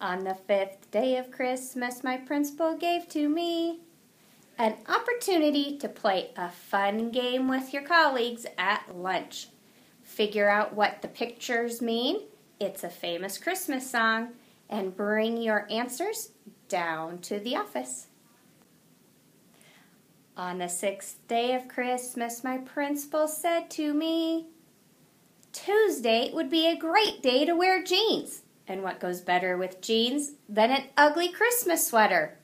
On the fifth day of Christmas, my principal gave to me an opportunity to play a fun game with your colleagues at lunch. Figure out what the pictures mean. It's a famous Christmas song. And bring your answers down to the office. On the sixth day of Christmas, my principal said to me, Tuesday would be a great day to wear jeans. And what goes better with jeans than an ugly Christmas sweater?